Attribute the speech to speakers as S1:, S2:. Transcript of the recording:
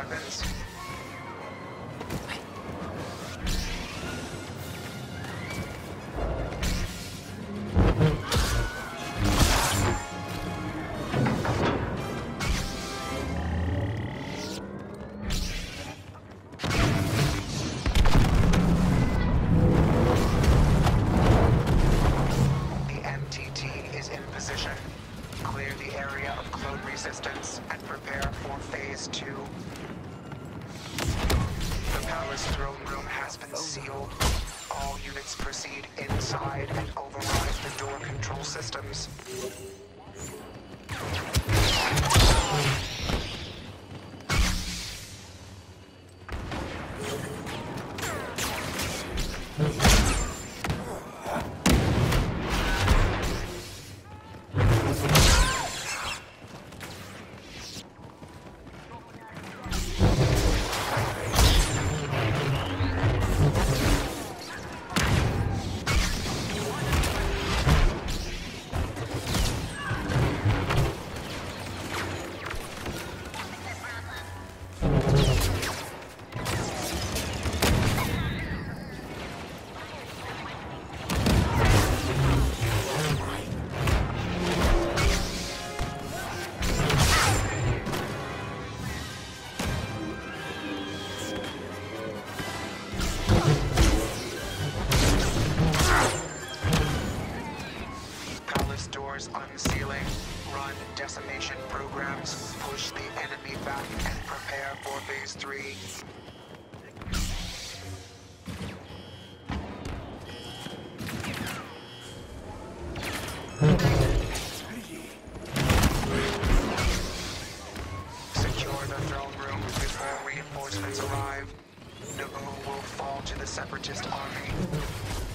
S1: weapons. The MTT is in position. Clear the area of clone resistance and prepare for phase two. The palace throne room has been oh. sealed. All units proceed inside and override the door control systems. Unsealing. Run decimation programs. Push the enemy back and prepare for phase three. Secure the throne room before reinforcements arrive. Naboo will fall to the Separatist army.